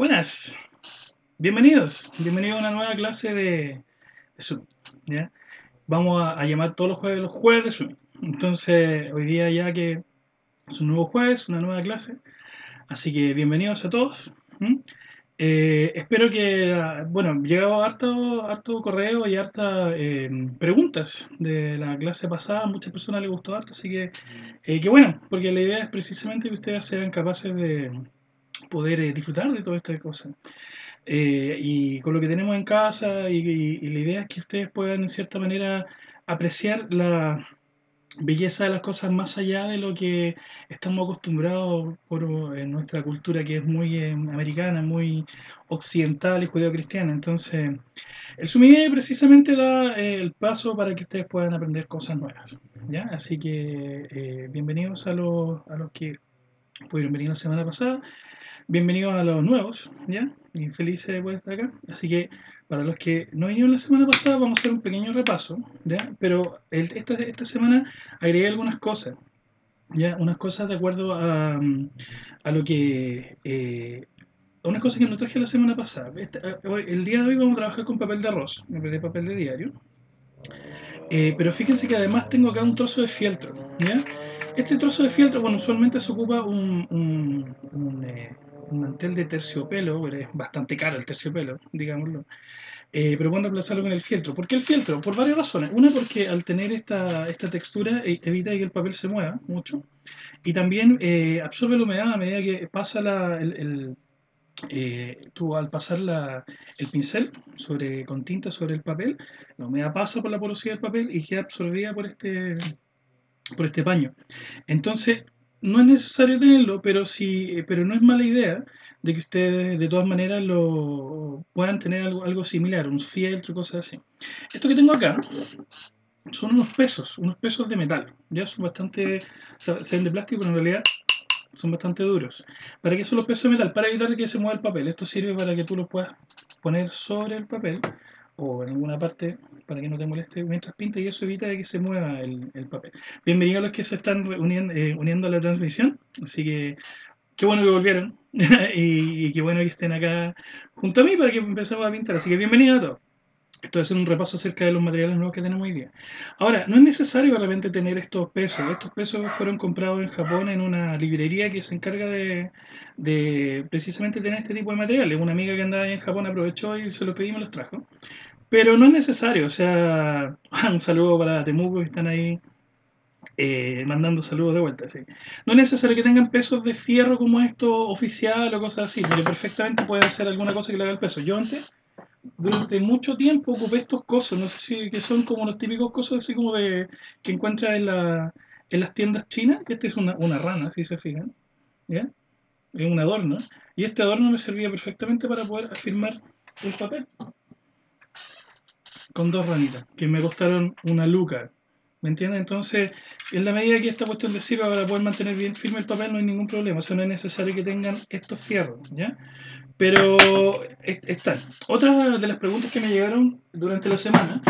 Buenas, bienvenidos, bienvenidos a una nueva clase de, Zoom. Vamos a, a llamar todos los jueves los jueves de Zoom. Entonces, hoy día ya que es un nuevo jueves, una nueva clase. Así que bienvenidos a todos. ¿m? Eh, espero que, bueno, llegado harto, harto correo y harta eh, preguntas de la clase pasada. Muchas personas les gustó harto, así que, eh, qué bueno, porque la idea es precisamente que ustedes sean capaces de poder eh, disfrutar de todas estas cosas. Eh, y con lo que tenemos en casa, y, y- y la idea es que ustedes puedan, en cierta manera, apreciar la belleza de las cosas más allá de lo que estamos acostumbrados por en nuestra cultura, que es muy eh, americana, muy occidental y judeocristiana. Entonces, el Sumide precisamente da eh, el paso para que ustedes puedan aprender cosas nuevas. ¿ya? Así que, eh, bienvenidos a los, a los que pudieron venir la semana pasada. Bienvenidos a los nuevos, ¿ya? Y felices de poder estar acá. Así que, para los que no vinieron la semana pasada, vamos a hacer un pequeño repaso, ¿ya? Pero esta, esta semana agregué algunas cosas, ¿ya? Unas cosas de acuerdo a, a lo que... eh, unas cosas que no traje la semana pasada. Este- eh, el día de hoy vamos a trabajar con papel de arroz, en vez de papel de diario. Eh, pero fíjense que además tengo acá un trozo de fieltro, ¿ya? Este trozo de fieltro, bueno, usualmente se ocupa un, un mantel de terciopelo, es bastante caro el terciopelo, digámoslo. Eh, pero pueden reemplazarlo con el fieltro. ¿Por qué el fieltro? Por varias razones. Una, porque al tener esta, esta textura eh, evita que el papel se mueva mucho. Y también eh, absorbe la humedad a medida que pasa la, el, el, eh, tú al pasar la, el pincel sobre, con tinta sobre el papel, la humedad pasa por la porosidad del papel y queda absorbida por este, por este paño. Entonces, no es necesario tenerlo, pero, sí, eh, pero no es mala idea de que ustedes de todas maneras lo puedan tener algo, algo similar, un fieltro, cosas así. Esto que tengo acá son unos pesos, unos pesos de metal. Ya son bastante, o sea, se ven de plástico, pero en realidad son bastante duros. ¿Para qué son los pesos de metal? Para evitar que se mueva el papel. Esto sirve para que tú lo puedas poner sobre el papel o en alguna parte para que no te moleste mientras pinta y eso evita que se mueva el, el papel. Bienvenidos a los que se están reuniendo, eh, uniendo a la transmisión. Así que qué bueno que volvieron y, y qué bueno que estén acá junto a mí para que empecemos a pintar. Así que bienvenidos a todos. Esto va a ser un repaso acerca de los materiales nuevos que tenemos hoy día. Ahora, no es necesario de repente tener estos pesos. Estos pesos fueron comprados en Japón en una librería que se encarga de, de precisamente tener este tipo de materiales. Una amiga que andaba ahí en Japón aprovechó y se los pedí y los trajo. Pero no es necesario, o sea, un saludo para Temuco que están ahí eh, mandando saludos de vuelta. No es necesario que tengan pesos de fierro como esto oficial o cosas así, pero perfectamente pueden hacer alguna cosa que le haga el peso. Yo antes, durante mucho tiempo, ocupé estos cosos, no sé si que son como los típicos cosos así como de que encuentras en, la, en las tiendas chinas, este es una, rana, si se fijan. Es un adorno, y este adorno me servía perfectamente para poder afirmar el papel con dos ranitas, que me costaron una luca. ¿Me entiendes? Entonces, en la medida que esta cuestión les sirva para poder mantener bien firme el papel, no hay ningún problema. O sea, no es necesario que tengan estos fierros, ¿ya? Pero es- están. Otra de las preguntas que me llegaron durante la semana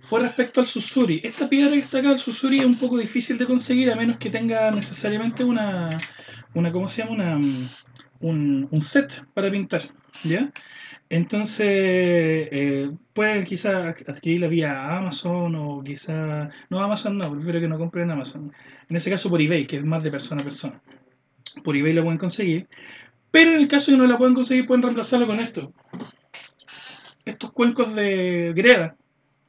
fue respecto al susuri. Esta piedra que está acá, el susuri, es un poco difícil de conseguir a menos que tenga necesariamente una, una ¿cómo se llama? Mm, un, un set para pintar, ¿ya? Entonces, eh, pueden quizás adquirirla vía Amazon o quizá... No, Amazon no, prefiero que no compren en Amazon. En ese caso por eBay, que es más de persona a persona. Por eBay la pueden conseguir. Pero en el caso de que no la puedan conseguir, pueden reemplazarlo con esto. Estos cuencos de greda,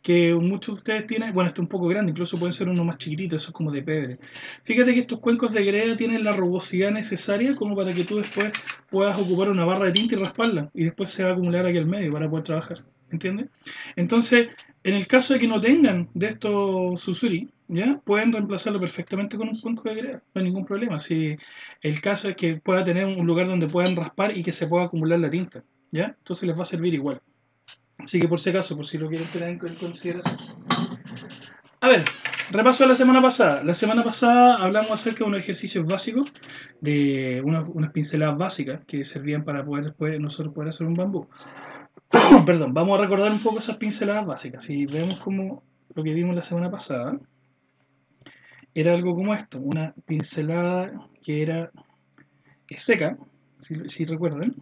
que muchos de ustedes tienen, bueno, este es un poco grande, incluso puede ser uno más chiquitito, eso es como de pebre. Fíjate que estos cuencos de greda tienen la rugosidad necesaria como para que tú después puedas ocupar una barra de tinta y rasparla, y después se va a acumular aquí al medio para poder trabajar, ¿entiendes? Entonces, en el caso de que no tengan de estos susuri, ¿ya? Pueden reemplazarlo perfectamente con un cuenco de greda, no hay ningún problema. Si el caso es que pueda tener un lugar donde puedan raspar y que se pueda acumular la tinta, ¿ya? Entonces les va a servir igual. Así que por si acaso, por si lo quieren tener en consideración. A ver, repaso de la semana pasada. La semana pasada hablamos acerca de unos ejercicios básicos, de unas, unas pinceladas básicas que servían para poder después nosotros poder hacer un bambú. Perdón, vamos a recordar un poco esas pinceladas básicas. Si vemos como lo que vimos la semana pasada, era algo como esto, una pincelada que era seca, si, si recuerdan,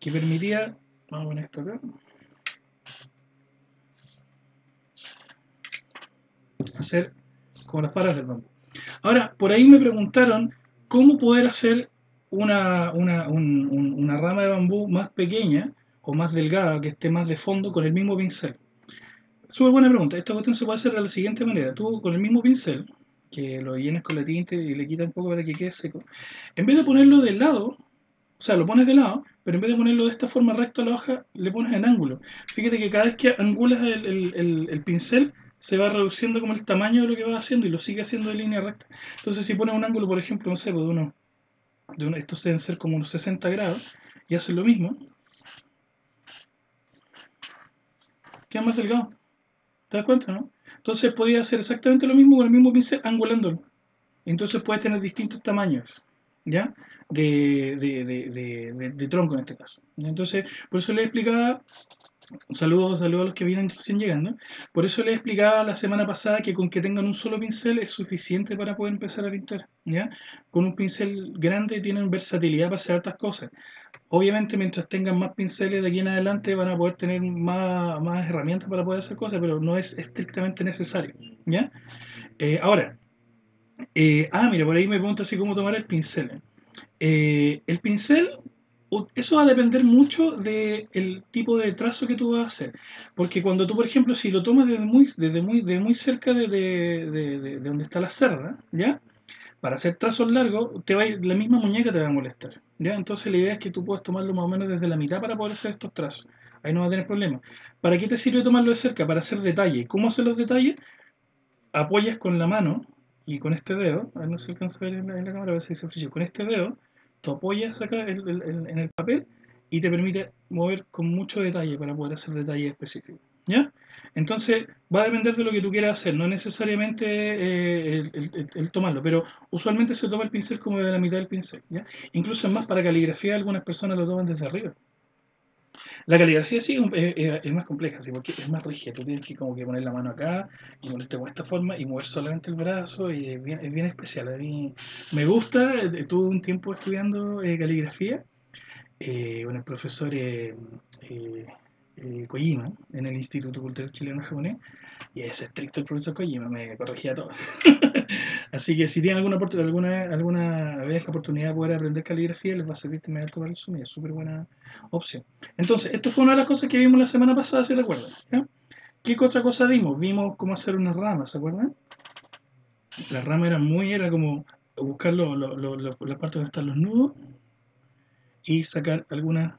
que permitía, vamos a poner esto acá, hacer como las paras del bambú. Ahora, por ahí me preguntaron cómo poder hacer una, una, un- un- una rama de bambú más pequeña o más delgada, que esté más de fondo con el mismo pincel. Súper buena pregunta. Esta cuestión se puede hacer de la siguiente manera. Tú con el mismo pincel, que lo llenas con la tinta y le quitas un poco para que quede seco, en vez de ponerlo del lado, o sea, lo pones de lado, pero en vez de ponerlo de esta forma recto a la hoja, le pones en ángulo. Fíjate que cada vez que angulas el- el- el pincel, se va reduciendo como el tamaño de lo que vas haciendo y lo sigue haciendo de línea recta. Entonces, si pones un ángulo, por ejemplo, no sé, pues, de uno, de uno, estos deben ser como unos 60 grados, y haces lo mismo, queda más delgado. ¿Te das cuenta, no? Entonces podías hacer exactamente lo mismo con el mismo pincel, angulándolo. Entonces puedes tener distintos tamaños, ¿ya? De, de, de, de, tronco en este caso. Entonces, por eso les explicaba, saludos, saludos a los que vienen recién llegando, por eso les explicaba la semana pasada que con que tengan un solo pincel es suficiente para poder empezar a pintar, ¿ya? Con un pincel grande tienen versatilidad para hacer hartas cosas. Obviamente, mientras tengan más pinceles de aquí en adelante, van a poder tener más, más herramientas para poder hacer cosas, pero no es estrictamente necesario. ¿Ya? Eh, ahora, eh, ah, mira, por ahí me pregunta así cómo tomar el pincel. Eh, el pincel, eso va a depender mucho del tipo de trazo que tú vas a hacer. Porque cuando tú, por ejemplo, si lo tomas desde muy, desde muy, de muy cerca de, de- de- de- de donde está la cerda, ¿ya? Para hacer trazos largos, te va la misma muñeca te va a molestar. ¿ya? Entonces la idea es que tú puedas tomarlo más o menos desde la mitad para poder hacer estos trazos. Ahí no va a tener problema. ¿Para qué te sirve tomarlo de cerca? Para hacer detalles. ¿Cómo hacer los detalles? Apoyas con la mano y con este dedo, a ver, no se alcanza a ver en la, en la cámara, a ver si se frío. Con este dedo, tú apoyas acá el- en el papel y te permite mover con mucho detalle para poder hacer detalles específicos. ¿Ya? Entonces va a depender de lo que tú quieras hacer, no necesariamente eh, el tomarlo, pero usualmente se toma el pincel como de la mitad del pincel. ¿ya? Incluso es más para caligrafía, algunas personas lo toman desde arriba. La caligrafía sí es, es- es más compleja, es más rígida. Tú tienes que como que poner la mano acá y ponerte con esta forma y mover solamente el brazo y es bien, es bien especial. Me gusta, eh, tuve un tiempo estudiando eh, caligrafía eh, con el profesor eh, eh, eh, Kojima en el Instituto Cultural Chileno Japonés y es estricto el profesor Kojima, me corregía todo. Así que si tienen alguna, alguna, alguna vez la oportunidad de poder aprender caligrafía, les va a servir de inmediato para es súper buena opción. Entonces, esto fue una de las cosas que vimos la semana pasada, si recuerdan. ¿ya? ¿Qué otra cosa vimos? Vimos cómo hacer una rama, ¿se acuerdan? La rama era muy, era como buscar lo, lo- la parte donde están los nudos y sacar algunas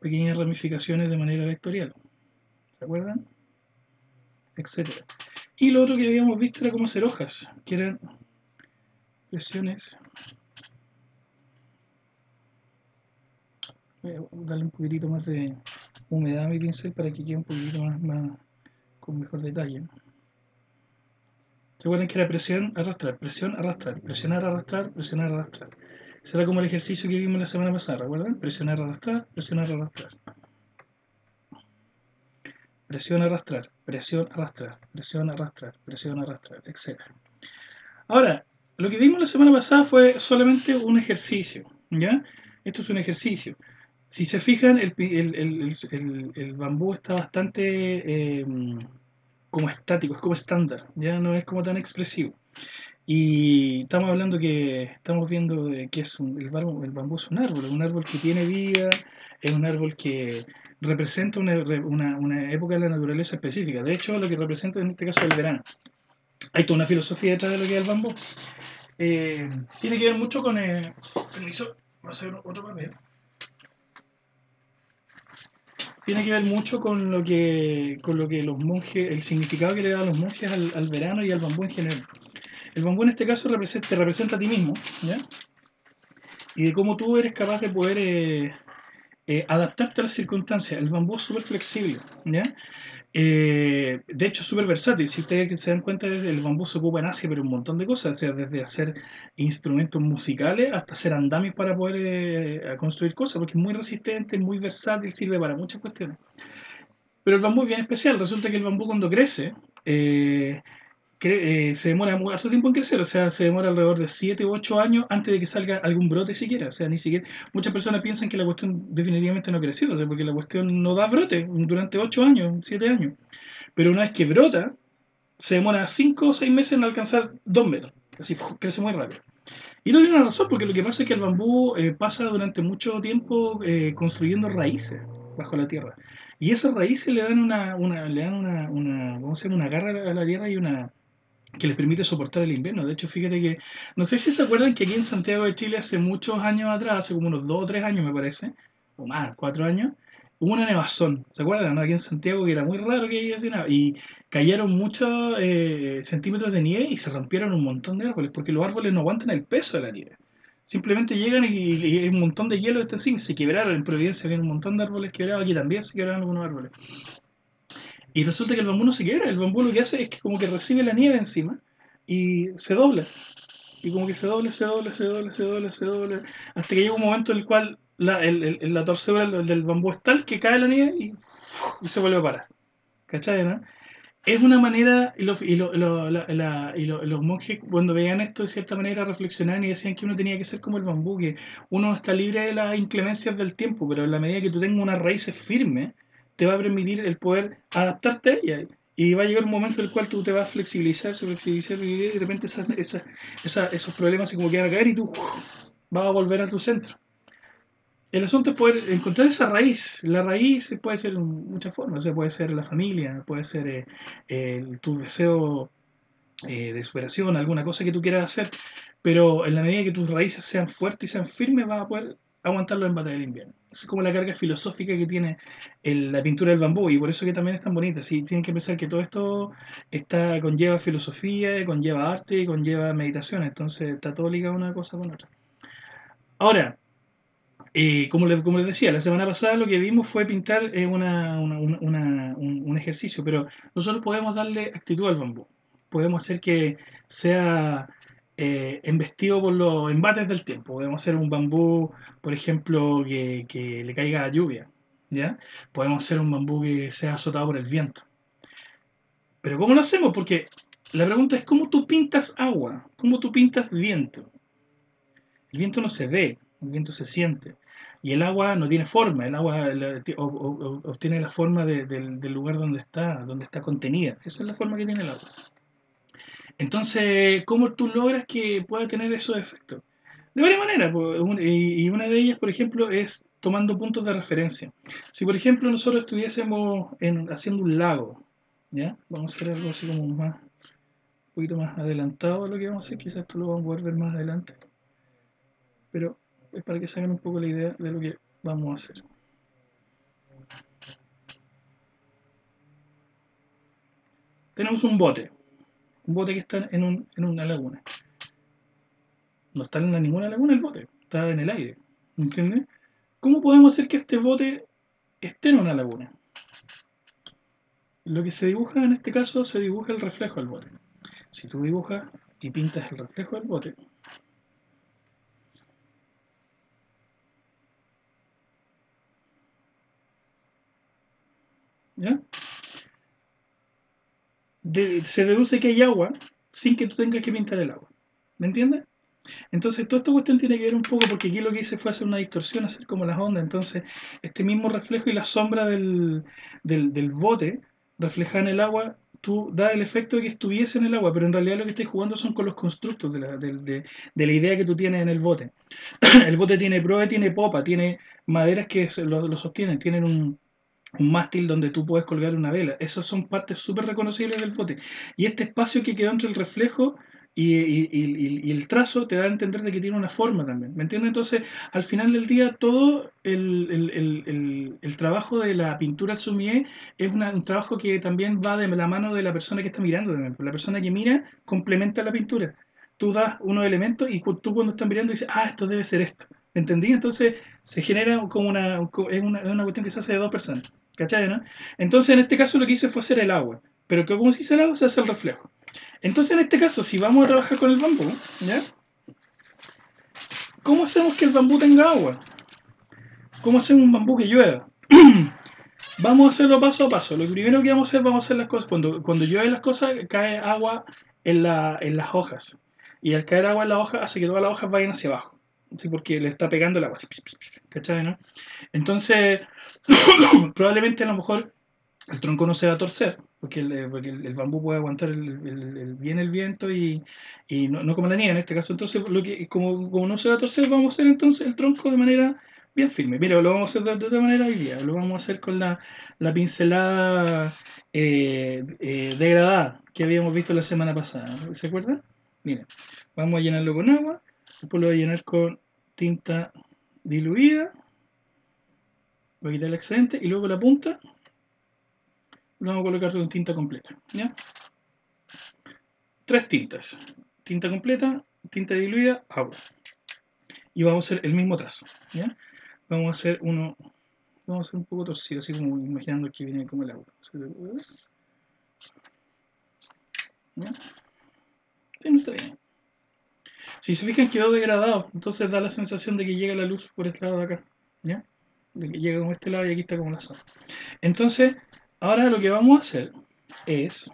pequeñas ramificaciones de manera vectorial. ¿Se acuerdan? Etcétera. Y lo otro que habíamos visto era cómo hacer hojas, que eran presiones. Voy a darle un poquitito más de humedad a mi pincel para que quede un poquitito más, más con mejor detalle. Recuerden que era presión, arrastrar, presión, arrastrar, presionar, arrastrar, presionar, arrastrar. Ese era como el ejercicio que vimos la semana pasada, ¿recuerdan? Presionar, arrastrar, presionar, arrastrar. Presión, arrastrar, presión, arrastrar, presión, arrastrar, presión, arrastrar, etc. Ahora, lo que vimos la semana pasada fue solamente un ejercicio, ¿ya? Esto es un ejercicio. Si se fijan, el, el- el- el- bambú está bastante eh, como estático, es como estándar, ya no es como tan expresivo. Y estamos hablando que, estamos viendo que es un- el, bambú, el bambú es un árbol, un árbol que tiene vida, es un árbol que representa una, una- una época de la naturaleza específica. De hecho, lo que representa en este caso es el verano. Hay toda una filosofía detrás de lo que es el bambú. Eh, tiene que ver mucho con... Eh, permiso, voy a hacer otro papel. Tiene que ver mucho con lo que, con lo que los monjes, el significado que le dan los monjes al, verano y al bambú en general. El bambú en este caso te representa a ti mismo, ¿ya? Y de cómo tú eres capaz de poder eh, eh, adaptarte a las circunstancias. El bambú es súper flexible, ¿ya? Eh, de hecho, súper versátil. Si ustedes se dan cuenta, el bambú se ocupa en Asia, pero un montón de cosas, o sea, desde hacer instrumentos musicales hasta hacer andamios para poder eh, construir cosas, porque es muy resistente, muy versátil, sirve para muchas cuestiones. Pero el bambú es bien especial. Resulta que el bambú cuando crece, cre- eh, se demora mucho tiempo en crecer, o sea, se demora alrededor de 7 u 8 años antes de que salga algún brote siquiera. O sea, ni siquiera. Muchas personas piensan que la cuestión definitivamente no creció, o sea, porque la cuestión no da brote durante 8 años, 7 años. Pero una vez que brota, se demora 5 o 6 meses en alcanzar 2 metros. Así, crece muy rápido. Y no tiene una razón, porque lo que pasa es que el bambú eh, pasa durante mucho tiempo eh, construyendo raíces bajo la tierra. Y esas raíces le dan una, una, le dan una, una, ¿cómo se llama? una garra a la tierra y una que les permite soportar el invierno. De hecho, fíjate que, no sé si se acuerdan que aquí en Santiago de Chile hace muchos años atrás, hace como unos 2 o 3 años me parece, o más, 4 años, hubo una nevazón. ¿Se acuerdan? no? Aquí en Santiago que era muy raro que haya nada. Y cayeron muchos eh, centímetros de nieve y se rompieron un montón de árboles, porque los árboles no aguantan el peso de la nieve. Simplemente llegan y, hay un montón de hielo está encima, se quebraron. En Providencia había un montón de árboles quebrados, aquí también se quebraron algunos árboles. Y resulta que el bambú no se quiebra, el bambú lo que hace es que como que recibe la nieve encima y se dobla. Y como que se dobla, se dobla, se dobla, se dobla, se dobla, hasta que llega un momento en el cual la, el, el- la torcedura del, bambú es tal que cae la nieve y, se vuelve a parar. ¿Cachai, no? Es una manera, y, los- y lo- y lo- los monjes cuando veían esto de cierta manera reflexionaban y decían que uno tenía que ser como el bambú, que uno está libre de las inclemencias del tiempo, pero en la medida que tú tengas unas raíces firmes, te va a permitir el poder adaptarte. Y va a llegar un momento en el cual tú te vas a flexibilizar, se flexibilizar y de repente esos problemas se como van a caer y tú uf, vas a volver a tu centro. El asunto es poder encontrar esa raíz. La raíz puede ser muchas formas. Puede ser la familia, puede ser eh, tu deseo eh, de superación, alguna cosa que tú quieras hacer. Pero en la medida que tus raíces sean fuertes y sean firmes, vas a poder aguantar los embates del invierno. Es como la carga filosófica que tiene la pintura del bambú y por eso que también es tan bonita. Sí, tienen que pensar que todo esto está, conlleva filosofía, conlleva arte, conlleva meditación. Entonces está todo ligado una cosa con otra. Ahora, eh, como, les, como les decía, la semana pasada lo que vimos fue pintar eh, un ejercicio, pero nosotros podemos darle actitud al bambú. Podemos hacer que sea eh, embestido por los embates del tiempo. Podemos hacer un bambú, por ejemplo, que, que le caiga lluvia. ¿ya? Podemos hacer un bambú que sea azotado por el viento. Pero ¿cómo lo hacemos? Porque la pregunta es ¿cómo tú pintas agua? ¿Cómo tú pintas viento? El viento no se ve, el viento se siente. Y el agua no tiene forma, el agua la- obtiene la forma de- del, del lugar donde está, donde está contenida. Esa es la forma que tiene el agua. Entonces, ¿cómo tú logras que pueda tener esos efectos? De varias maneras, y una de ellas, por ejemplo, es tomando puntos de referencia. Si, por ejemplo, nosotros estuviésemos en- haciendo un lago, ¿ya? Vamos a hacer algo así como más, un poquito más adelantado a lo que vamos a hacer, quizás esto lo vamos a poder ver más adelante pero es para que se hagan un poco la idea de lo que vamos a hacer. Tenemos un bote, un bote que está en, un- en una laguna. No está en ninguna laguna el bote, está en el aire, ¿entiendes? ¿Cómo podemos hacer que este bote esté en una laguna? Lo que se dibuja en este caso, se dibuja el reflejo del bote. Si tú dibujas y pintas el reflejo del bote, ¿ya? Se deduce que hay agua sin que tú tengas que pintar el agua. ¿Me entiendes? Entonces, toda esta cuestión tiene que ver un poco, porque aquí lo que hice fue hacer una distorsión, hacer como las ondas. Entonces, este mismo reflejo y la sombra del, del, bote reflejada en el agua, tú da el efecto de que estuviese en el agua, pero en realidad lo que estás jugando son con los constructos de la, de, la idea que tú tienes en el bote. el bote tiene proa, tiene popa, tiene maderas que lo, lo sostienen, tienen un, un mástil donde tú puedes colgar una vela. Esas son partes súper reconocibles del bote. Y este espacio que quedó entre el reflejo y, el trazo te da a entender de que tiene una forma también. ¿Me entiendes? Entonces, al final del día, todo el, trabajo de la pintura sommelier es una- un trabajo que también va de la mano de la persona que está mirando. La persona que mira complementa la pintura. Tú das unos elementos y tú cuando estás mirando dices, ah, esto debe ser esto. ¿Me entendí? Entonces se genera como una, es una, una cuestión que se hace de dos personas. ¿Cachai? no? Entonces en este caso lo que hice fue hacer el agua. Pero que como se hizo el agua, se hace el reflejo. Entonces en este caso, si vamos a trabajar con el bambú, ¿ya? ¿Cómo hacemos que el bambú tenga agua? ¿Cómo hacemos un bambú que llueva? vamos a hacerlo paso a paso. Lo primero que vamos a hacer, vamos a hacer las cosas. Cuando, cuando llueve las cosas, cae agua en, la, en las hojas. Y al caer agua en la hoja hace que todas las hojas vayan hacia abajo. ¿Sí? Porque le está pegando el agua. ¿Cachai? No? Entonces, probablemente a lo mejor el tronco no se va a torcer, porque el, porque el, bambú puede aguantar el, bien el viento y, y no, no, como la nieve en este caso. Entonces, lo que, como, como, no se va a torcer, vamos a hacer entonces el tronco de manera bien firme. Mira, lo vamos a hacer de, otra manera hoy día. Lo vamos a hacer con la, la pincelada eh, eh, degradada que habíamos visto la semana pasada. ¿Se acuerdan? Miren, vamos a llenarlo con agua, después lo voy a llenar con tinta diluida, voy a quitar el excedente y luego la punta lo vamos a colocar con tinta completa. ¿ya? Tres tintas. Tinta completa, tinta diluida, agua. Y vamos a hacer el mismo trazo. ¿ya? Vamos a hacer uno, vamos a hacer un poco torcido, así como imaginando que viene como el agua. ¿Ya? Sí, no está bien. Si se fijan quedó degradado, entonces da la sensación de que llega la luz por este lado de acá. De que llega como este lado y aquí está como la zona. Entonces, Ahora lo que vamos a hacer es,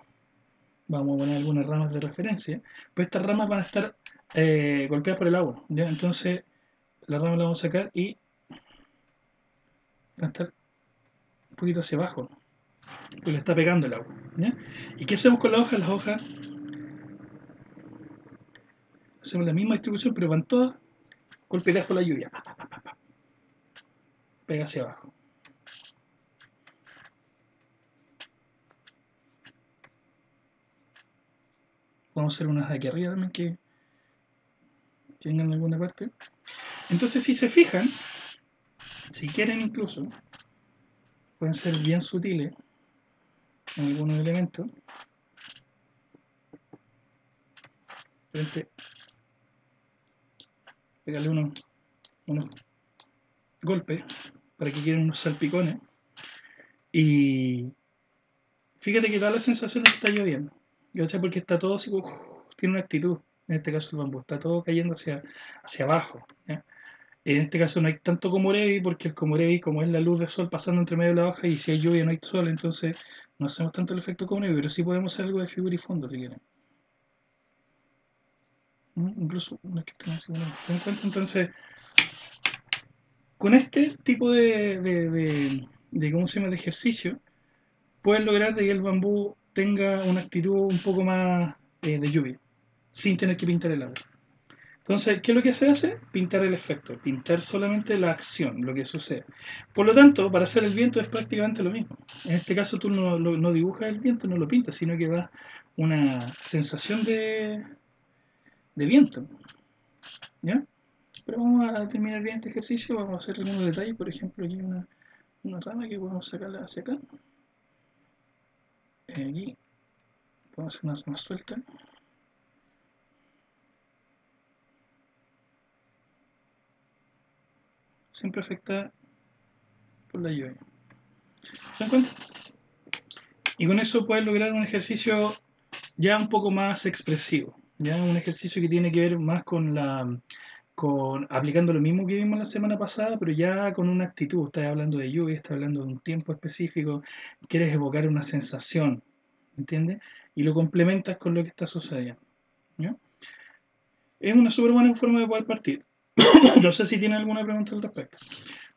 vamos a poner algunas ramas de referencia, pues estas ramas van a estar eh, golpeadas por el agua. Entonces, la rama la vamos a sacar y va a estar un poquito hacia abajo, porque le está pegando el agua. ¿Y qué hacemos con las hojas? Las hojas hacemos la misma distribución, pero van todas golpeadas por la lluvia. Pega hacia abajo. A hacer unas de aquí arriba también que, vengan en alguna parte. Entonces, si se fijan, si quieren incluso, pueden ser bien sutiles en algunos elementos. Pegarle unos, unos golpes para que queden unos salpicones. Y fíjate que da la sensación de que está lloviendo. Porque está todo así, tiene una actitud, en este caso el bambú, está todo cayendo hacia, hacia abajo. En este caso no hay tanto comorebi, porque el comorebi, como es la luz del sol pasando entre medio de la hoja, y si hay lluvia no hay sol, entonces no hacemos tanto el efecto comorebi, pero sí podemos hacer algo de figura y fondo, si quieren. Incluso una que están así, bueno, ¿se dan cuenta? Entonces, con este tipo de, de, de, de, ejercicio, pueden lograr que el bambú tenga una actitud un poco más eh, de lluvia, sin tener que pintar el agua. Entonces, ¿qué es lo que se hace? Pintar el efecto, pintar solamente la acción, lo que sucede. Por lo tanto, para hacer el viento es prácticamente lo mismo. En este caso tú no, no dibujas el viento, no lo pintas, sino que das una sensación de, de viento. ¿Ya? Pero vamos a terminar bien este ejercicio, vamos a hacer algunos detalles, por ejemplo, aquí una, una rama que podemos sacarla hacia acá aquí podemos hacer una más suelta siempre afecta por la lluvia ¿se dan cuenta? y con eso puedes lograr un ejercicio ya un poco más expresivo ya un ejercicio que tiene que ver más con la con aplicando lo mismo que vimos la semana pasada, pero ya con una actitud. Estás hablando de lluvia, estás hablando de un tiempo específico, quieres evocar una sensación, ¿entiendes? Y lo complementas con lo que está sucediendo. Es una súper buena forma de poder partir. no sé si tiene alguna pregunta al respecto.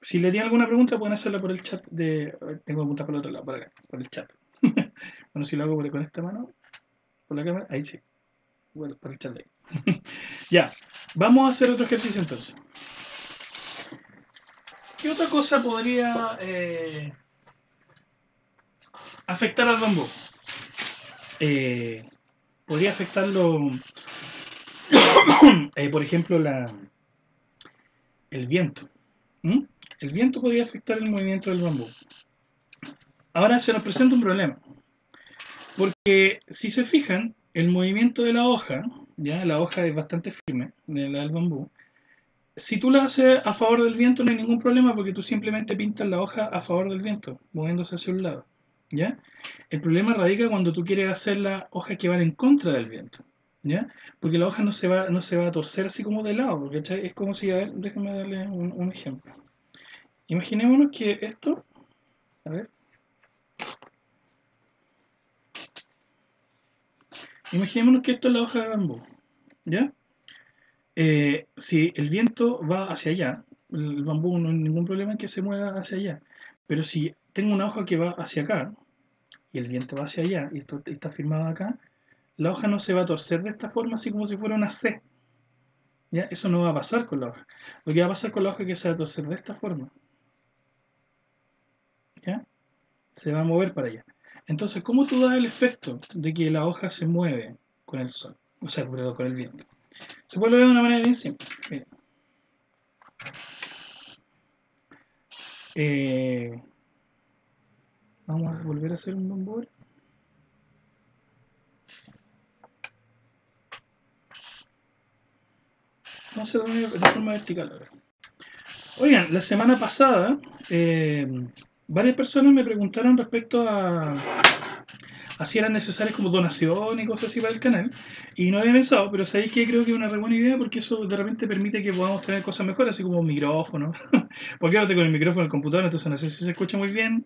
Si le tiene alguna pregunta, pueden hacerla por el chat de. Tengo que apuntar por el otro lado, por acá, por el chat. bueno, si lo hago con esta mano, por la cámara, ahí sí. Bueno, por el ya, vamos a hacer otro ejercicio entonces. ¿Qué otra cosa podría eh, afectar al bambú? Eh, podría afectarlo, eh, por ejemplo, la, el viento. El viento podría afectar el movimiento del bambú. Ahora se nos presenta un problema. Porque si se fijan, el movimiento de la hoja, ya la hoja es bastante firme, la del bambú. Si tú la haces a favor del viento no hay ningún problema porque tú simplemente pintas la hoja a favor del viento, moviéndose hacia un lado. ¿ya? El problema radica cuando tú quieres hacer las hojas que van en contra del viento, ¿ya? Porque la hoja no se va, no se va a torcer así como de lado, porque es como si, a ver, déjame darle un, ejemplo. Imaginémonos que esto, a ver, imaginémonos que esto es la hoja de bambú, ¿ya? Eh, si el viento va hacia allá, el bambú no hay ningún problema en que se mueva hacia allá, pero si tengo una hoja que va hacia acá y el viento va hacia allá y esto está firmado acá, la hoja no se va a torcer de esta forma así como si fuera una C. ¿Ya? Eso no va a pasar con la hoja. Lo que va a pasar con la hoja es que se va a torcer de esta forma. ¿Ya? Se va a mover para allá. Entonces, ¿cómo tú das el efecto de que la hoja se mueve con el sol? O sea, con el viento. Se puede lograr de una manera bien simple. Eh, vamos a volver a hacer un bambú. Vamos a hacerlo de forma vertical. Oigan, la semana pasada eh, varias personas me preguntaron respecto a, si eran necesarias como donaciones y cosas así para el canal. Y no había pensado, pero sabéis que creo que es una re buena idea porque eso de repente permite que podamos tener cosas mejores, así como un micrófono. porque ahora tengo el micrófono el computador, entonces no sé si se escucha muy bien.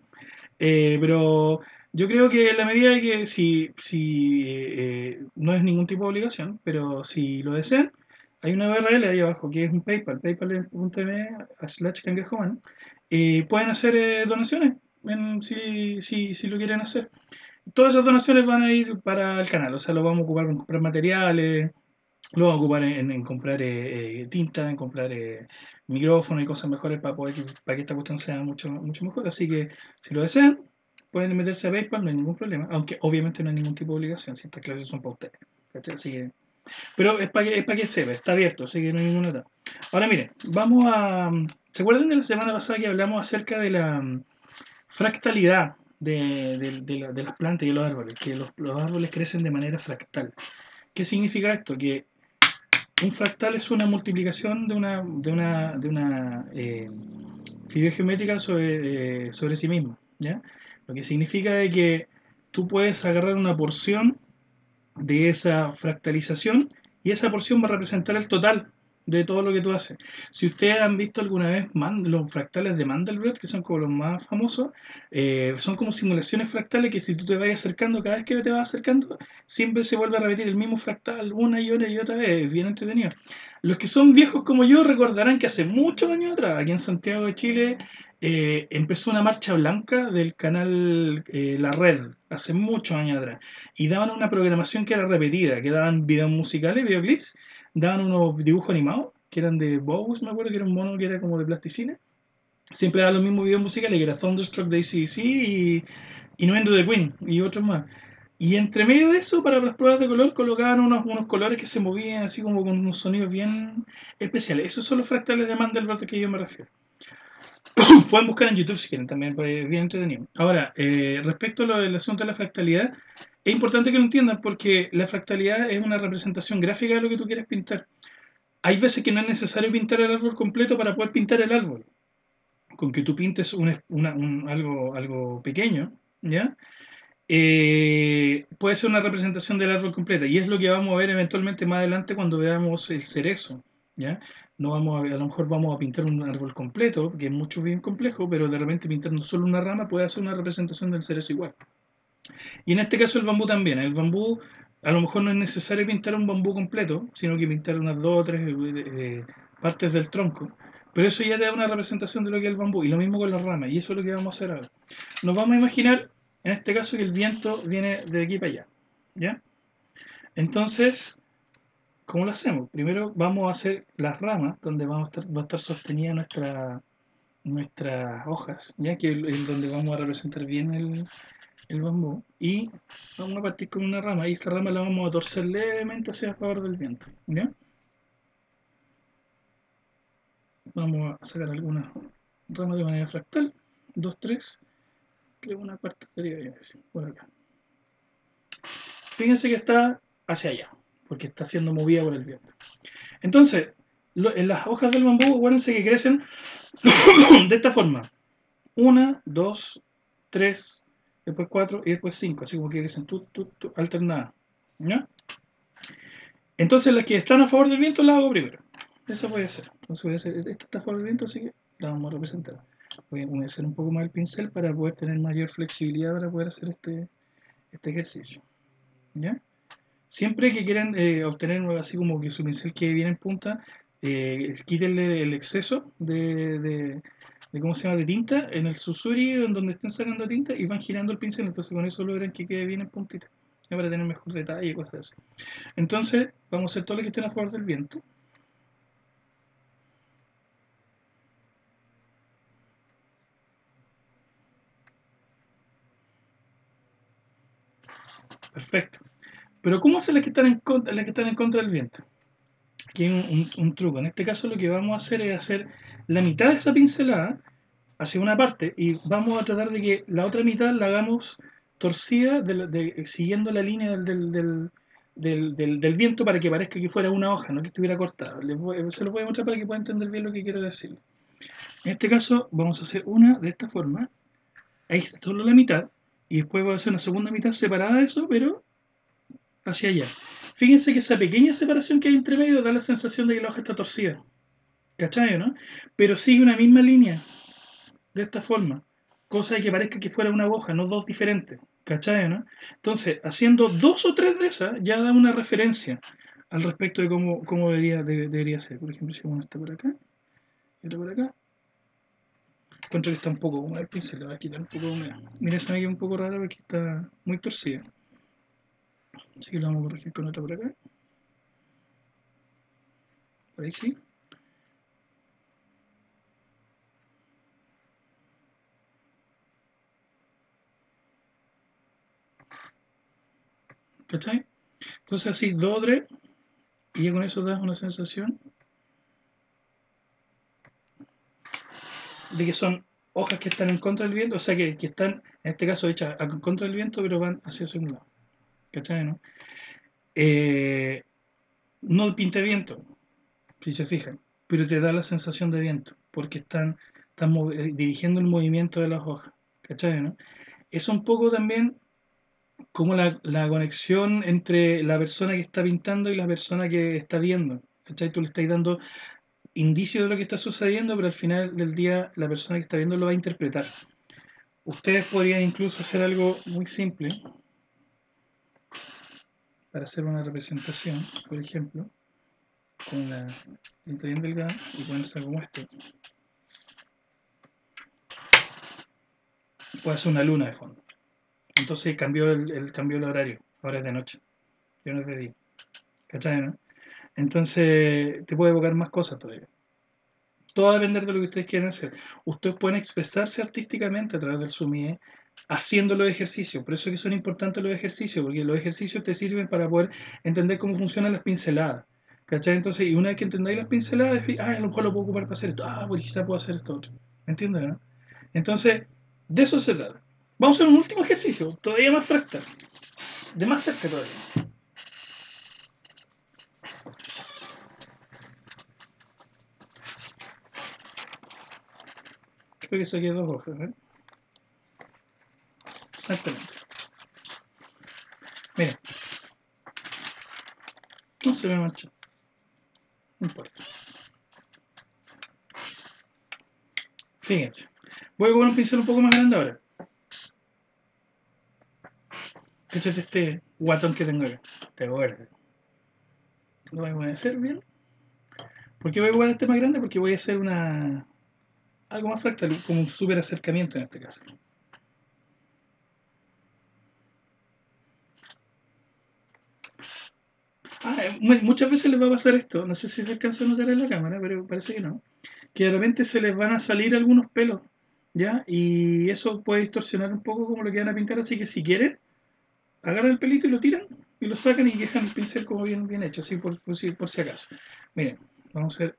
Eh, pero yo creo que en la medida de que si, si eh, no es ningún tipo de obligación, pero si lo desean, hay una URL ahí abajo que es un PayPal, paypal.me slash cangrejoman. Pueden hacer eh, donaciones si, si, si, lo quieren hacer. Todas esas donaciones van a ir para el canal, o sea, lo vamos a ocupar en comprar materiales, lo vamos a ocupar en, comprar eh, eh, tinta, en comprar micrófonos y cosas mejores para, poder, para que esta cuestión sea mucho, mucho mejor. Así que si lo desean, pueden meterse a PayPal, no hay ningún problema. Aunque obviamente no hay ningún tipo de obligación, si estas clases son para ustedes. Así que pero es para que, es para que sepa, está abierto, así que no hay ninguna. Ahora miren, vamos a... ¿Se acuerdan de la semana pasada que hablamos acerca de la mm, fractalidad de, las plantas y los árboles? Que los, árboles crecen de manera fractal. ¿Qué significa esto? Que un fractal es una multiplicación de una, de una, de una eh, geométrica sobre, eh, sobre sí misma. Lo que significa es que tú puedes agarrar una porción de esa fractalización y esa porción va a representar el total de todo lo que tú haces. Si ustedes han visto alguna vez los fractales de Mandelbrot, que son como los más famosos, eh, son como simulaciones fractales que si tú te vas acercando, cada vez que te vas acercando, siempre se vuelve a repetir el mismo fractal una y una y otra vez. Bien entretenido. Los que son viejos como yo recordarán que hace muchos años atrás, aquí en Santiago de Chile, eh, empezó una marcha blanca del canal eh, La Red, hace muchos años atrás, y daban una programación que era repetida, que daban videos musicales, videoclips, daban unos dibujos animados, que eran de Bogus, me acuerdo que era un mono que era como de plasticina, siempre daban los mismos videos musicales, que era Thunderstruck de ACDC y, End the Queen, y otros más. Y entre medio de eso, para las pruebas de color, colocaban unos, unos colores que se movían así como con unos sonidos bien especiales. Esos son los fractales de Mandelbrot que yo me refiero. Pueden buscar en YouTube si quieren también, es bien entretenido. Ahora, eh, respecto a lo del asunto de la fractalidad, es importante que lo entiendan porque la fractalidad es una representación gráfica de lo que tú quieres pintar. Hay veces que no es necesario pintar el árbol completo para poder pintar el árbol. Con que tú pintes algo, algo pequeño, ¿ya? Eh, puede ser una representación del árbol completa y es lo que vamos a ver eventualmente más adelante cuando veamos el cerezo. ¿ya? no vamos a, a lo mejor vamos a pintar un árbol completo, que es mucho bien complejo, pero de repente pintando solo una rama puede hacer una representación del cerezo igual. Y en este caso el bambú también. El bambú, a lo mejor no es necesario pintar un bambú completo, sino que pintar unas dos o tres eh, eh, partes del tronco. Pero eso ya te da una representación de lo que es el bambú. Y lo mismo con las ramas. Y eso es lo que vamos a hacer ahora. Nos vamos a imaginar, en este caso, que el viento viene de aquí para allá. ¿Ya? Entonces, ¿Cómo lo hacemos? Primero vamos a hacer las ramas donde vamos a estar, va a estar sostenida nuestra, nuestras hojas, ya que es donde vamos a representar bien el, el bambú. Y vamos a partir con una rama y esta rama la vamos a torcer levemente hacia el favor del viento. Vamos a sacar algunas ramas de manera fractal. Dos, tres. Creo una parte sería por acá. Fíjense que está hacia allá porque está siendo movida por el viento. Entonces, en las hojas del bambú, acuérdense que crecen de esta forma. Una, dos, tres, después cuatro y después cinco, así como que crecen tú, tú, tú, alternadas. Entonces las que están a favor del viento las hago primero. Eso voy a hacer. Entonces voy a hacer, esta está a favor del viento, así que la vamos a representar. Voy a hacer un poco más el pincel para poder tener mayor flexibilidad para poder hacer este, este ejercicio. ¿Ya? siempre que quieran eh, obtener así como que su pincel quede bien en punta, eh, quítenle el exceso de, de, ¿cómo se llama?, de tinta en el susuri en donde estén sacando tinta y van girando el pincel, entonces con eso logran que quede bien en puntita, para tener mejor detalle y cosas así. Entonces, vamos a hacer todo lo que estén a favor del viento. Perfecto. Pero ¿cómo hacen las que están en contra, las que están en contra del viento? Aquí hay un, truco. En este caso lo que vamos a hacer es hacer la mitad de esa pincelada hacia una parte y vamos a tratar de que la otra mitad la hagamos torcida siguiendo la línea del, viento para que parezca que fuera una hoja, no que estuviera cortada. se lo voy a mostrar para que puedan entender bien lo que quiero decir. En este caso vamos a hacer una de esta forma. Ahí está solo la mitad y después voy a hacer una segunda mitad separada de eso, pero hacia allá. Fíjense que esa pequeña separación que hay entre medio da la sensación de que la hoja está torcida. ¿Cachai, no? Pero sigue una misma línea. De esta forma. Cosa de que parezca que fuera una hoja, no dos diferentes. ¿Cachai, no? Entonces, haciendo dos o tres de esas, ya da una referencia al respecto de cómo, cómo debería, debería ser. Por ejemplo, si uno está por acá y otro por acá, encuentro que está un poco húmedo el pincel, le voy a quitar un poco humedad. Mira, se me queda un poco raro porque está muy torcida. Así que lo vamos a corregir con otra por acá. Por ahí sí. ¿Cachai? Entonces así, dos y ya con eso das una sensación de que son hojas que están en contra del viento, o sea que, están, en este caso, hechas en contra del viento, pero van hacia un lado. ¿Cachai? No? Eh, no pinta viento, si se fijan, pero te da la sensación de viento, porque están, están eh, dirigiendo el movimiento de las hojas. ¿Cachai? No? Es un poco también como la, conexión entre la persona que está pintando y la persona que está viendo. ¿Cachai? Tú le estás dando indicios de lo que está sucediendo, pero al final del día la persona que está viendo lo va a interpretar. Ustedes podrían incluso hacer algo muy simple para hacer una representación, por ejemplo, con la tinta bien delgada y pueden ser como esto. Puede ser una luna de fondo. Entonces cambió el, el, cambió el horario, ahora es de noche, ya no es de día. ¿Cachai? Entonces, te puede evocar más cosas todavía. Todo va depender de lo que ustedes quieran hacer. Ustedes pueden expresarse artísticamente a través del SUMIE haciendo los ejercicios. Por eso es que son importantes los ejercicios, porque los ejercicios te sirven para poder entender cómo funcionan las pinceladas. ¿Cachai? Entonces, y una vez que entendáis las pinceladas, ah, a lo mejor lo puedo ocupar para hacer esto. Ah, pues quizá puedo hacer esto otro. ¿Entiendes? No? Entonces, de eso se trata. Vamos a hacer un último ejercicio, todavía más fractal. De más cerca todavía. que saqué dos hojas, ¿eh? Exactamente. Mira. No se me mancha. No importa. Fíjense. Voy a coger un pincel un poco más grande ahora. Cáchate este guatón que tengo acá. Este verde. Lo voy a hacer bien. ¿Por qué voy a jugar este más grande? Porque voy a hacer una, algo más fractal, como un súper acercamiento en este caso. Ah, eh, muchas veces les va a pasar esto, no sé si se alcanza a notar en la cámara, pero parece que no, que de repente se les van a salir algunos pelos, ¿ya? Y eso puede distorsionar un poco como lo que van a pintar, así que si quieren, agarran el pelito y lo tiran, y lo sacan y dejan el pincel como bien, bien hecho, así por, por, por si acaso. Miren, vamos a ver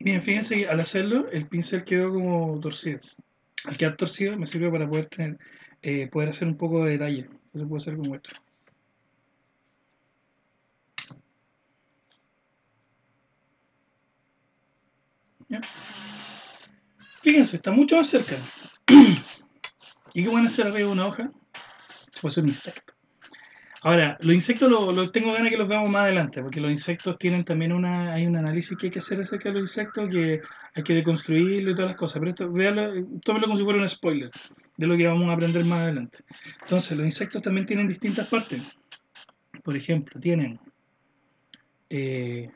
Bien, fíjense que al hacerlo el pincel quedó como torcido. Al quedar torcido me sirve para poder tener, eh, poder hacer un poco de detalle. Entonces puedo hacer como esto. Fíjense, está mucho más cerca. ¿Y qué van a hacer arriba de una hoja? Puede ser un insecto. Ahora, los insectos los tengo ganas que los veamos más adelante, porque los insectos tienen también una, hay un análisis que hay que hacer acerca de los insectos, que hay que deconstruirlo y todas las cosas. Pero esto, véalo, tómelo como si fuera un spoiler de lo que vamos a aprender más adelante. Entonces, los insectos también tienen distintas partes. Por ejemplo, tienen... Eh,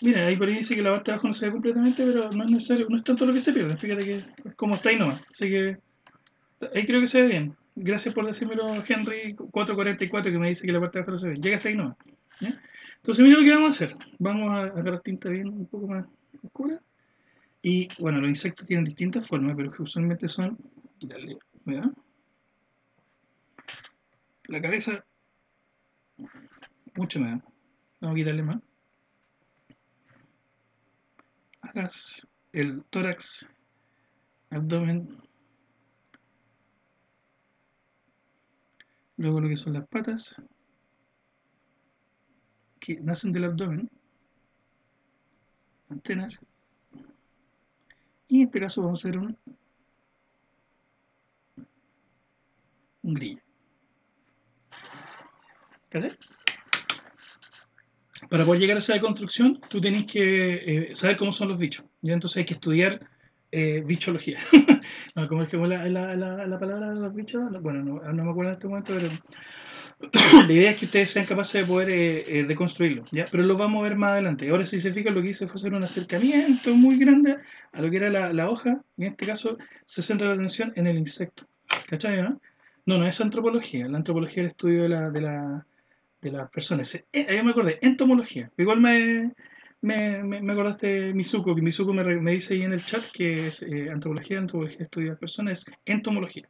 mira, ahí por ahí dice que la parte de abajo no se ve completamente, pero no es necesario, no es tanto lo que se pierde. Fíjate que es como está ahí nomás. Así que ahí creo que se ve bien. Gracias por decírmelo, Henry444, que me dice que la parte de abajo no se ve. Llega hasta ahí nomás. Entonces, mira lo que vamos a hacer. Vamos a agarrar tinta bien un poco más oscura. Y bueno, los insectos tienen distintas formas, pero que usualmente son. La cabeza. Mucho más. Vamos a quitarle más. El tórax, abdomen, Luego lo que son las patas, que nacen del abdomen, antenas. Y en este caso vamos a hacer un, un grillo. Para poder llegar a esa construcción, tú tenés que eh, saber cómo son los bichos. ¿ya? Entonces hay que estudiar eh, bichología. ¿Cómo es que la, la, la, la palabra de los bichos? Bueno, no, no, me acuerdo en este momento, pero la idea es que ustedes sean capaces de poder eh, eh, deconstruirlo. Pero lo vamos a ver más adelante. Ahora, si se fijan, lo que hice fue hacer un acercamiento muy grande a lo que era la, hoja, en este caso se centra la atención en el insecto. ¿Cachai, no? No, no es antropología. La antropología es el estudio de la, de la, de las personas. Eh, ahí me acordé, entomología. Igual me, me, me, acordaste Mizuko, que Mizuko me, me, dice ahí en el chat que es eh, antropología, antropología estudia personas, es entomología.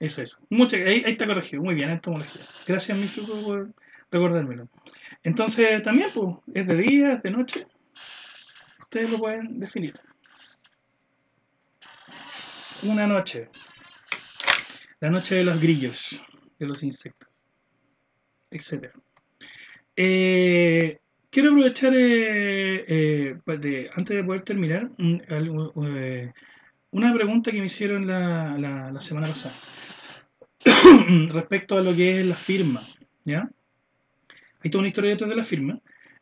Eso es. Mucha, ahí, ahí, está corregido. Muy bien, entomología. Gracias, Mizuko, por recordármelo. Entonces, también, pues, es de día, es de noche. Ustedes lo pueden definir. Una noche. La noche de los grillos, de los insectos, etc. Eh, quiero aprovechar, eh, eh, pues antes de poder terminar, una pregunta que me hicieron la, la, semana pasada respecto a lo que es la firma. ¿ya? Hay toda una historia detrás de la firma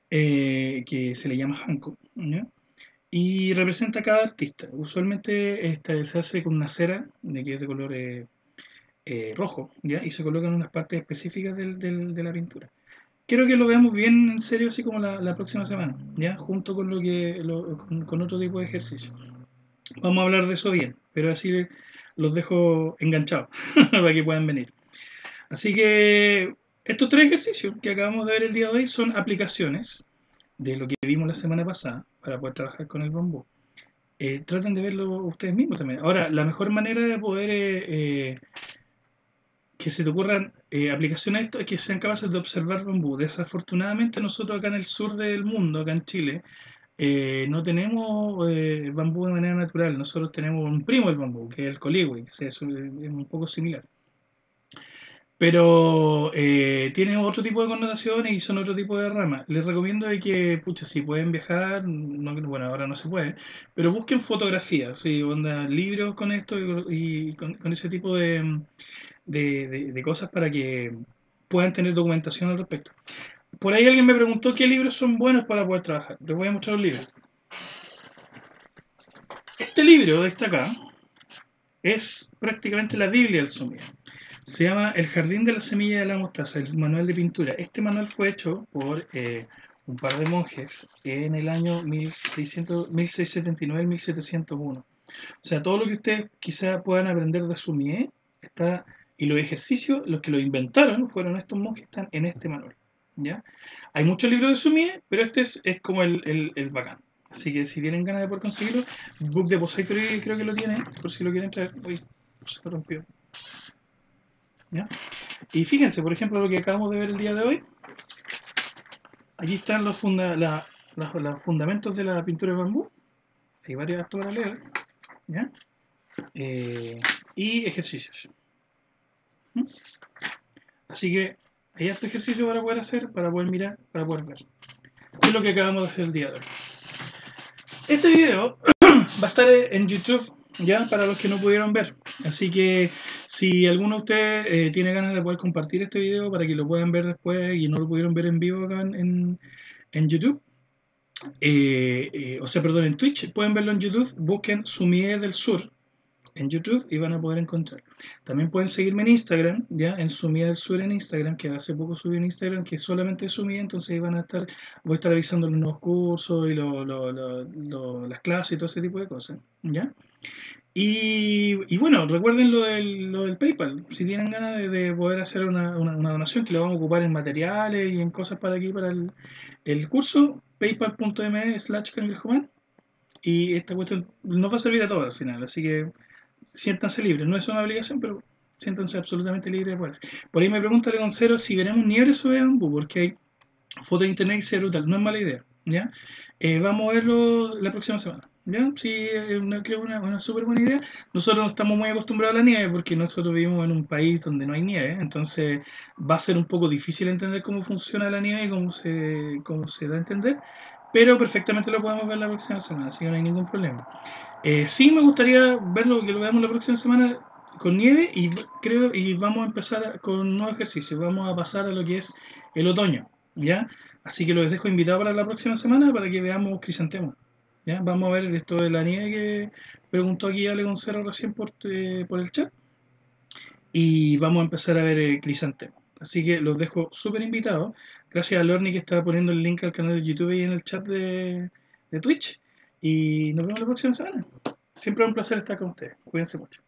que se le llama Hanko y representa a cada artista. Usualmente esta se hace con una cera de que es de color rojo ¿ya? y se colocan unas partes específicas del, de la pintura quiero que lo veamos bien en serio así como la, próxima semana, ¿ya? Junto con lo que con, otro tipo de ejercicio. Vamos a hablar de eso bien, pero así los dejo enganchados para que puedan venir. Así que estos tres ejercicios que acabamos de ver el día de hoy son aplicaciones de lo que vimos la semana pasada para poder trabajar con el bambú. Eh, traten de verlo ustedes mismos también. Ahora, la mejor manera de poder eh, eh, que se te ocurran eh, aplicaciones a esto es que sean capaces de observar bambú. Desafortunadamente nosotros acá en el sur del mundo, acá en Chile, eh, no tenemos eh, bambú de manera natural. Nosotros tenemos un primo del bambú, que es el coligüe, que es, un poco similar. Pero tiene otro tipo de connotaciones y son otro tipo de ramas. Les recomiendo que, pucha, si pueden viajar, bueno, ahora no se puede, pero busquen fotografías, ¿sí? onda, libros con esto y, con, ese tipo de, de, cosas para que puedan tener documentación al respecto. Por ahí alguien me preguntó qué libros son buenos para poder trabajar. Les voy a mostrar un libro. Este libro de este acá es prácticamente la Biblia del sumir. Se llama El Jardín de la Semilla de la Mostaza, el manual de pintura. Este manual fue hecho por eh, un par de monjes en el año 1679-1701. O sea, todo lo que ustedes quizá puedan aprender de Sumier está y los ejercicios, los que lo inventaron, fueron estos monjes que están en este manual. ¿ya? Hay muchos libros de Sumie, pero este es, como el, bacán. Así que si tienen ganas de poder conseguirlo, Book Depository creo que lo tiene, por si lo quieren traer. Uy, se rompió. ¿Ya? Y fíjense, por ejemplo, lo que acabamos de ver el día de hoy. Aquí están los, funda los fundamentos de la pintura de bambú. Hay varios actos para leer. ¿ya? Eh, y ejercicios. Así que hay este ejercicio para poder hacer, para poder mirar, para poder ver. Es lo que acabamos de hacer el día de hoy. Este video va a estar en YouTube ya para los que no pudieron ver. Así que si alguno de ustedes eh, tiene ganas de poder compartir este video para que lo puedan ver después y no lo pudieron ver en vivo acá en, en, YouTube, eh, eh, o sea, perdón, en Twitch, pueden verlo en YouTube, busquen Sumie del Sur en YouTube y van a poder encontrar. También pueden seguirme en Instagram, ya en Sumía del Sur en Instagram, que hace poco subí en Instagram, que solamente Sumía, entonces ahí van a estar, voy a estar avisando los nuevos cursos y las clases y todo ese tipo de cosas, ¿ya? Y, bueno, recuerden lo del, lo del, PayPal. Si tienen ganas de, poder hacer una, donación que lo vamos a ocupar en materiales y en cosas para aquí, para el, el curso, paypal.me slash. Y esta cuestión nos va a servir a todos al final. Así que siéntanse libres. No es una obligación, pero siéntanse absolutamente libres por Por ahí me pregunta Legoncero si veremos nieve sobre bambú, porque hay fotos de internet y se brutal. No es mala idea, ¿ya? Eh, vamos a verlo la próxima semana. ¿Ya? Sí, una, creo una, una súper buena idea. Nosotros no estamos muy acostumbrados a la nieve porque nosotros vivimos en un país donde no hay nieve, entonces va a ser un poco difícil entender cómo funciona la nieve y cómo se, cómo se da a entender, pero perfectamente lo podemos ver la próxima semana, así que no hay ningún problema. Eh, sí me gustaría verlo, que lo veamos la próxima semana con nieve y creo y vamos a empezar con un nuevo ejercicio. Vamos a pasar a lo que es el otoño, ¿ya? Así que los dejo invitados para la próxima semana para que veamos crisantemos. ¿ya? Vamos a ver esto de la nieve que preguntó aquí Ale Gonzalo recién por, eh, por el chat. Y vamos a empezar a ver el crisantemo. Así que los dejo súper invitados. Gracias a Lorny que está poniendo el link al canal de YouTube y en el chat de Twitch. Y nos vemos la próxima semana. Siempre es un placer estar con ustedes. Cuídense mucho.